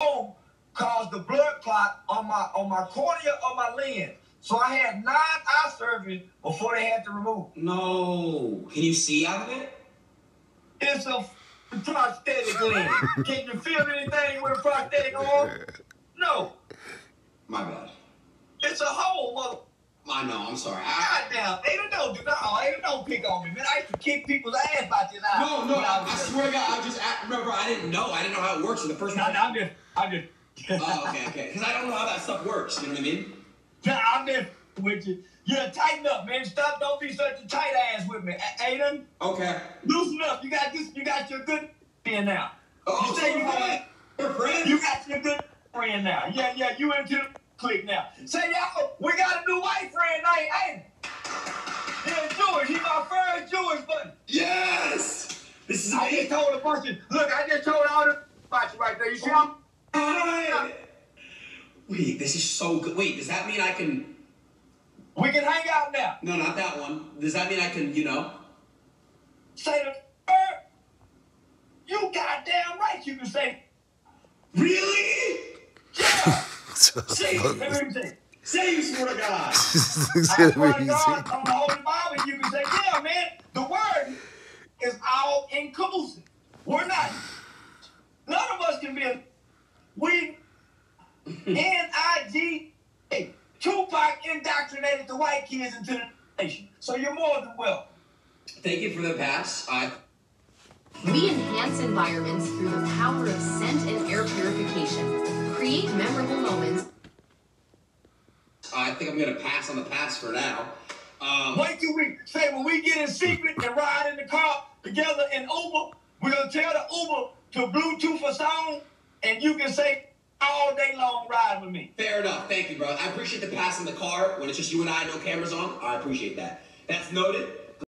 stone caused the blood clot on my on my cornea of my lens. So I had nine eye surgeries before they had to remove. No. Can you see out of it? It's a prosthetic lens. Can you feel anything with a prosthetic on? No. My bad. It's a hole, mother. I know. I'm sorry. I, Goddamn, they don't do no, they don't pick on me, man. I used to kick people's ass about this eye. no, no. I, I swear to God, I just I, remember I didn't know. I didn't know how it works. And the first No, time. no, I'm just, I'm just. Oh, okay, okay. Because I don't know how that stuff works. You know what I mean? Nah, I'm just with you. Yeah, tighten up, man. Stop. Don't be such a tight ass with me, A- Adin. Okay. Loosen up. You got this. You got your good friend now. Oh, you say so you got? We're friends. You got your good friend now. Yeah, yeah. You into the clique now. Say y'all, we got a new white friend named Adin. Yeah, Jewish. He my first Jewish buddy. Yes. This is I just told a bunch of look. I just told all the about you right there. You see Hi. Wait, this is so good. Wait, does that mean I can? we can hang out now. No, not that one. Does that mean I can? You know? Say the. You goddamn right. You can say Really? Say. say you swear God. I swear God, on the Holy Bible, you can say, yeah, man, the word is all inclusive. We're not. None of us can be a. We, N-I-G, hey, Tupac indoctrinated the white kids into the nation. So you're more than welcome. Thank you for the pass. I We enhance environments through the power of scent and I think I'm gonna pass on the pass for now. Um, Wait till we say when we get in secret and ride in the car together in Uber, we're gonna tell the Uber to Bluetooth a song, and you can say all day long ride with me. Fair enough. Thank you, bro. I appreciate the pass in the car when it's just you and I, no cameras on. I appreciate that. That's noted.